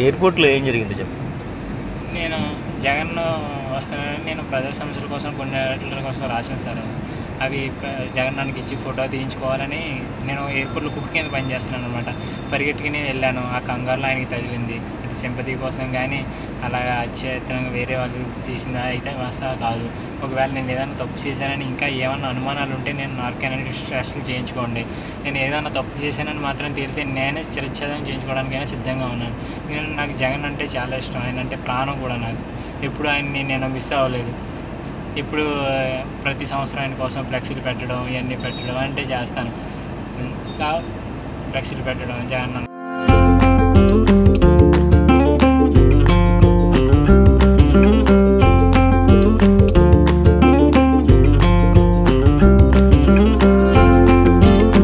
ఎయిర్పోర్ట్లో ఏం జరిగింది చెప్పు. నేను జగన్ వస్తున్నానని నేను ప్రజా సమస్యల కోసం కొన్ని కోసం రాశాను సార్. అవి జగన్ నాకు ఇచ్చి ఫోటో తీయించుకోవాలని నేను ఎయిర్పోర్ట్లో కుక్ కింద పనిచేస్తున్నాను అనమాట పరిగెట్టుకుని వెళ్ళాను. ఆ కంగారులో ఆయనకి తగిలింది. సింపతి కోసం కానీ అలాగా అత్యత్నంగా వేరే వాళ్ళు చేసిందా అయితే అసలు కాదు. ఒకవేళ నేను ఏదైనా తప్పు చేశానని ఇంకా ఏమన్నా అనుమానాలు ఉంటే నేను నార్కానని టెస్టులు చేయించుకోండి. నేను ఏదైనా తప్పు చేశానని మాత్రం తీరితే నేనే చిరచ్ఛేదం చేయించుకోవడానికైనా సిద్ధంగా ఉన్నాను. నేను నాకు జగన్ అంటే చాలా ఇష్టం. ఆయన అంటే ప్రాణం కూడా నాకు. ఎప్పుడు ఆయన్ని నేను మిస్ అవ్వలేదు. ఇప్పుడు ప్రతి సంవత్సరం ఆయన కోసం ఫ్లెక్సీలు పెట్టడం ఇవన్నీ పెట్టడం అంటే చేస్తాను. ఇంకా ఫ్లెక్సీలు పెట్టడం జగన్ అన్న